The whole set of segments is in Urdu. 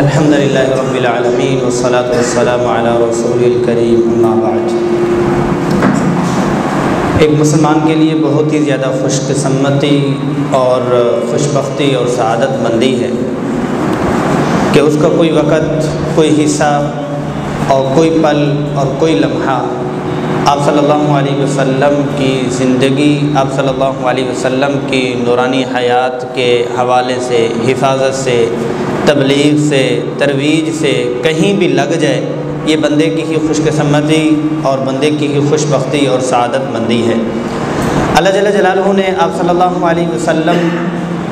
الحمد للہ رب العالمین والصلاة والسلام علی رسول الکریم اما بعد. ایک مسلمان کے لیے بہت ہی زیادہ خوش قسمتی اور خوش بختی اور سعادت مندی ہے کہ اس کا کوئی وقت، کوئی حصہ اور کوئی پل اور کوئی لمحہ آپ صلی اللہ علیہ وسلم کی زندگی، آپ صلی اللہ علیہ وسلم کی نورانی حیات کے حوالے سے، حفاظت سے تبلیغ سے، ترویج سے کہیں بھی لگ جائے، یہ بندے کی ہی خوش قسمتی اور بندے کی ہی خوش بختی اور سعادت مندی ہے۔ اللہ جل جلالہ نے آپ صلی اللہ علیہ وسلم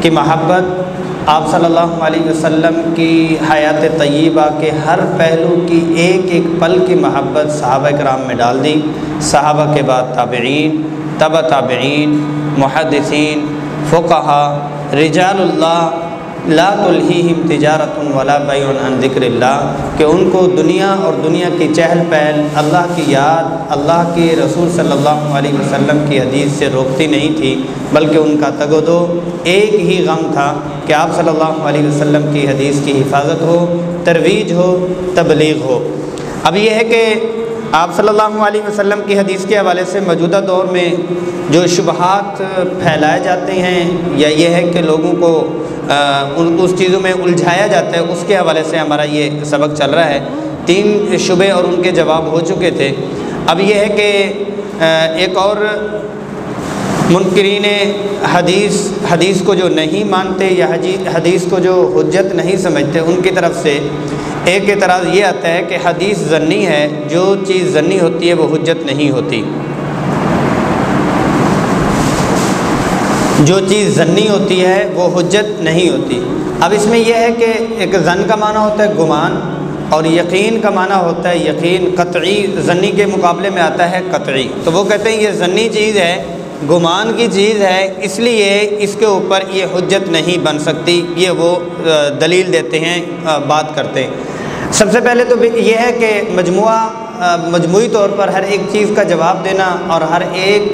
کی محبت، آپ صلی اللہ علیہ وسلم کی حیات طیبہ کے ہر پہلو کی ایک ایک پل کی محبت صحابہ کرام میں ڈال دی۔ صحابہ کے بعد تابعین تب تابعین، محدثین، فقہا، رجال اللہ لا تلہیہم تجارت ولا بیع عن ذکر اللہ، کہ ان کو دنیا اور دنیا کی چہل پہل، اللہ کی یاد، اللہ کے رسول صلی اللہ علیہ وسلم کی حدیث سے روکتی نہیں تھی، بلکہ ان کا تگ و دو ایک ہی غم تھا کہ آپ صلی اللہ علیہ وسلم کی حدیث کی حفاظت ہو، ترویج ہو، تبلیغ ہو۔ اب یہ ہے کہ آپ صلی اللہ علیہ وسلم کی حدیث کے حوالے سے موجودہ دور میں جو شبہات پھیلائے جاتے ہیں یا یہ ہے کہ لوگوں کو ان، اس چیزوں میں الجھایا جاتا ہے، اس کے حوالے سے ہمارا یہ سبق چل رہا ہے۔ تین شبے اور ان کے جواب ہو چکے تھے۔ اب یہ ہے کہ ایک اور منکرین حدیث حدیث کو جو نہیں مانتے یا حدیث کو جو حجت نہیں سمجھتے، ان کی طرف سے ایک اعتراض یہ آتا ہے کہ حدیث ضنی ہے، جو چیز ضنی ہوتی ہے وہ حجت نہیں ہوتی۔ جو چیز ضنی ہوتی ہے وہ حجت نہیں ہوتی۔ اب اس میں یہ ہے کہ ایک ضن کا معنی ہوتا ہے گمان، اور یقین کا معنی ہوتا ہے یقین، قطعی ضنی کے مقابلے میں آتا ہے قطعی۔ تو وہ کہتے ہیں یہ ضنی چیز ہے، گمان کی چیز ہے، اس لیے اس کے اوپر یہ حجت نہیں بن سکتی۔ یہ وہ دلیل دیتے ہیں بات کرتے ہیں۔ سب سے پہلے تو یہ ہے کہ مجموعہ مجموعی طور پر ہر ایک چیز کا جواب دینا اور ہر ایک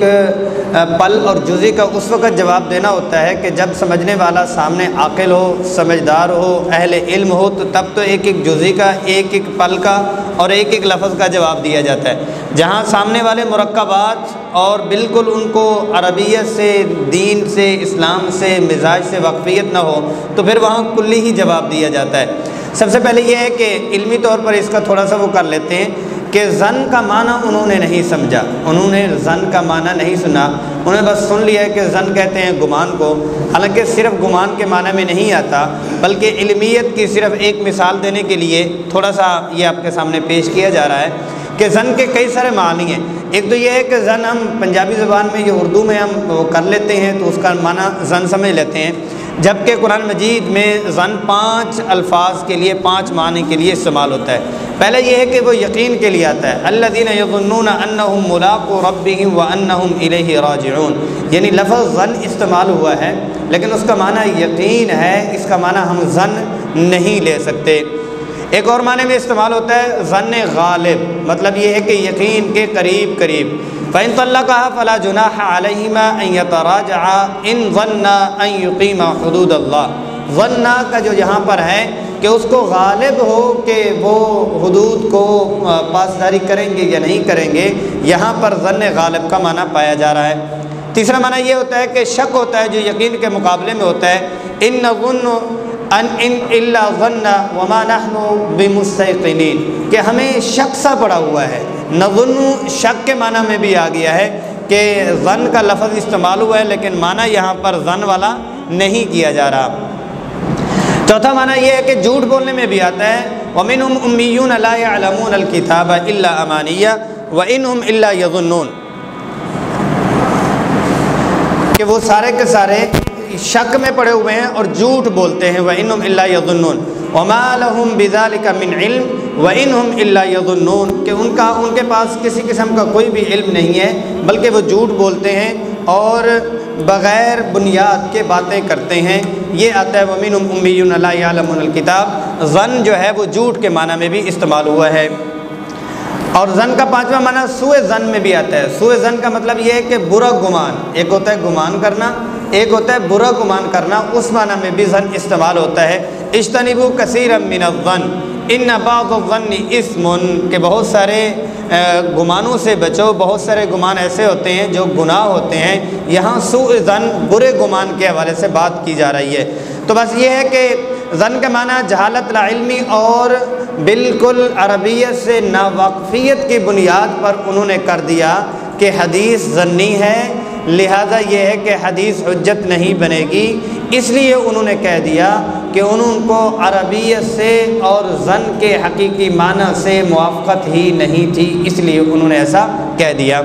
پل اور جزی کا اس وقت جواب دینا ہوتا ہے کہ جب سمجھنے والا سامنے عاقل ہو، سمجھدار ہو، اہل علم ہو، تو تب تو ایک ایک جزی کا، ایک ایک پل کا اور ایک ایک لفظ کا جواب دیا جاتا ہے۔ جہاں سامنے والے مرکبات اور بالکل ان کو عربیت سے، دین سے، اسلام سے، مزاج سے واقفیت نہ ہو، تو پھر وہاں کلی ہی جواب دیا جاتا ہے۔ سب سے پہلے یہ ہے کہ علمی طور پر اس کا تھوڑا سا وہ کر لیتے ہیں کہ زن کا معنی انہوں نے نہیں سمجھا، انہوں نے زن کا معنی نہیں سنا۔ انہوں نے بس سن لیا ہے کہ زن کہتے ہیں گمان کو۔ حالانکہ صرف گمان کے معنی میں نہیں آتا، بلکہ علمیت کی صرف ایک مثال دینے کے لیے تھوڑا سا یہ آپ کے سامنے پیش کیا جا رہا ہے کہ زن کے کئی سارے معنی ہیں۔ ایک تو یہ ہے کہ زن ہم پنجابی زبان میں یا اردو میں ہم وہ کر لیتے ہیں تو اس کا معنی زن سمجھ لیتے ہیں۔ جبکہ قرآن مجید میں زن پانچ الفاظ کے لیے، پانچ معنی کے لیے استعمال ہوتا ہے۔ پہلے یہ ہے کہ وہ یقین کے لیے آتا ہے۔ اللہ دین یغنون انہم ملاق و رب و انہم الیہ راجعون۔ یعنی لفظ زن استعمال ہوا ہے، لیکن اس کا معنی یقین ہے، اس کا معنی ہم زن نہیں لے سکتے۔ ایک اور معنی میں استعمال ہوتا ہے ضن غالب۔ مطلب یہ ہے کہ یقین کے قریب قریب۔ فعن اللہ کہا فلاں جناح علیہما تراجع ان ضن ان یقیم حدود اللہ ضنّا کا جو یہاں پر ہے کہ اس کو غالب ہو کہ وہ حدود کو پاسداری کریں گے یا نہیں کریں گے، یہاں پر ضن غالب کا معنی پایا جا رہا ہے۔ تیسرا معنی یہ ہوتا ہے کہ شک ہوتا ہے، جو یقین کے مقابلے میں ہوتا ہے ان نغن ان ان اللہ غن وما نحن بمستقلین کہ ہمیں شک سا پڑا ہوا ہے۔ نغن شک کے معنی میں بھی آ گیا ہے کہ غن کا لفظ استعمال ہوا ہے، لیکن معنی یہاں پر غن والا نہیں کیا جا رہا۔ چوتھا معنی یہ ہے کہ جھوٹ بولنے میں بھی آتا ہے۔ ومن ام امیون اللہ علمون الکتاب اللہ امانیہ و ان ام اللہ یغنون کہ وہ سارے کے سارے شک میں پڑے ہوئے ہیں اور جھوٹ بولتے ہیں۔ وہ ان اللہ یغنون وما لهم بذلك من علم و ان اللہ یغنون کہ ان کا ان کے پاس کسی قسم کا کوئی بھی علم نہیں ہے، بلکہ وہ جھوٹ بولتے ہیں اور بغیر بنیاد کے باتیں کرتے ہیں۔ یہ آتا ہے ومین امیون اللہ علم الکتاب ضن جو ہے وہ جھوٹ کے معنی میں بھی استعمال ہوا ہے۔ اور زن کا پانچواں معنی سوئے زن میں بھی آتا ہے۔ سوئے زن کا مطلب یہ ہے کہ برا گمان، ایک ہوتا ہے گمان کرنا، ایک ہوتا ہے برا گمان کرنا، اس معنی میں بھی زن استعمال ہوتا ہے۔ اجتنبو کثیر من الظن۔ ان بعض الظن اسم کہ بہت سارے گمانوں سے بچو، بہت سارے گمان ایسے ہوتے ہیں جو گناہ ہوتے ہیں۔ یہاں سوء ظن، برے گمان کے حوالے سے بات کی جا رہی ہے۔ تو بس یہ ہے کہ ظن کا معنی جہالت، لا علمی اور بالکل عربیت سے ناوقفیت کی بنیاد پر انہوں نے کر دیا کہ حدیث ضنی ہے۔ لہذا یہ ہے کہ حدیث حجت نہیں بنے گی۔ اس لیے انہوں نے کہہ دیا کہ انہوں کو عربیت سے اور زن کے حقیقی معنی سے موافقت ہی نہیں تھی، اس لیے انہوں نے ایسا کہہ دیا۔